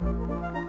Música